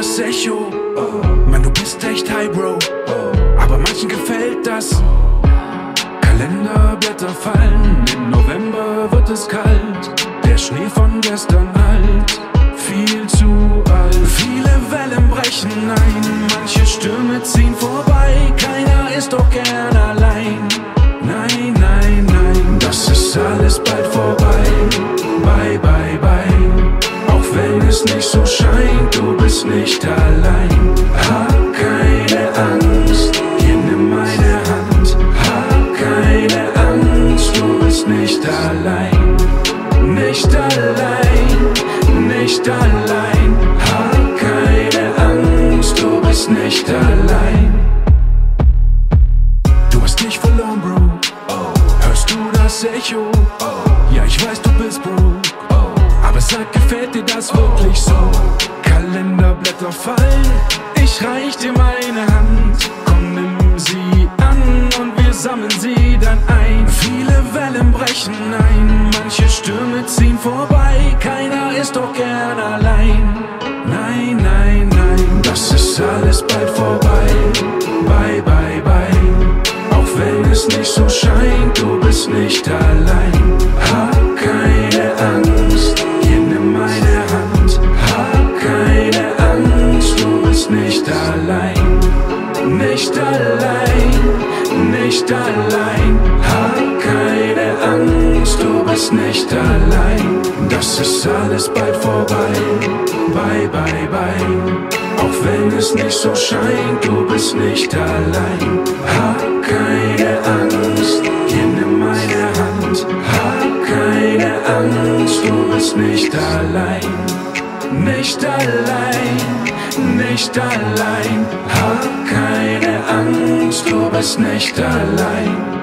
das Echo. Mann, du bist echt high, Bro. Aber manchen gefällt das. Kalenderblätter fallen, im November wird es kalt. Der Schnee von gestern alt, allein. Hab keine Angst, hier nimm meine Hand. Hab keine Angst, du bist nicht allein. Nicht allein, nicht allein. Hab keine Angst, du bist nicht allein. Du hast dich verloren, Bro. Hörst du das Echo? Ja, ich weiß, du bist broke. Aber sag, gefällt dir das wirklich so? Kalenderblätter fallen, ich reich dir meine Hand. Komm, nimm sie an und wir sammeln sie dann ein. Viele Wellen brechen ein, manche Stürme ziehen vorbei. Keiner ist doch gern allein. Nein, nein, nein, das ist alles bald vorbei. Bye, bye, bye. Auch wenn es nicht so scheint, du bist nicht allein. Nicht allein, nicht allein. Hab keine Angst, du bist nicht allein. Das ist alles bald vorbei. Bye, bye, bye. Auch wenn es nicht so scheint, du bist nicht allein. Hab keine Angst, hier nimm meine Hand. Hab keine Angst, du bist nicht allein. Nicht allein, nicht allein. Hab keine Angst, du bist nicht allein.